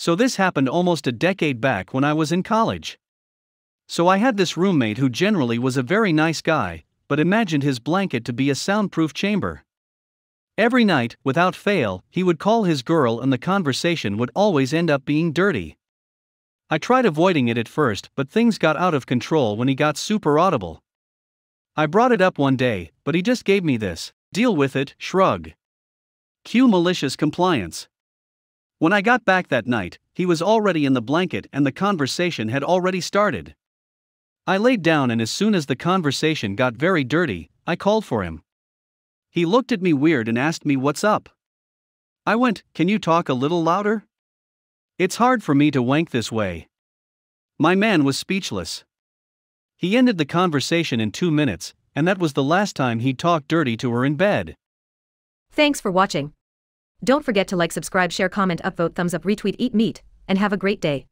So this happened almost a decade back when I was in college. So I had this roommate who generally was a very nice guy, but imagined his blanket to be a soundproof chamber. Every night, without fail, he would call his girl and the conversation would always end up being dirty. I tried avoiding it at first, but things got out of control when he got super audible. I brought it up one day, but he just gave me this deal with it shrug. Cue malicious compliance. When I got back that night, he was already in the blanket and the conversation had already started. I laid down, and as soon as the conversation got very dirty, I called for him. He looked at me weird and asked me what's up. I went, Can you talk a little louder? It's hard for me to wank this way. My man was speechless. He ended the conversation in two minutes, and that was the last time he talked dirty to her in bed. Thanks for watching. Don't forget to like, subscribe, share, comment, upvote, thumbs up, retweet, eat meat, and have a great day.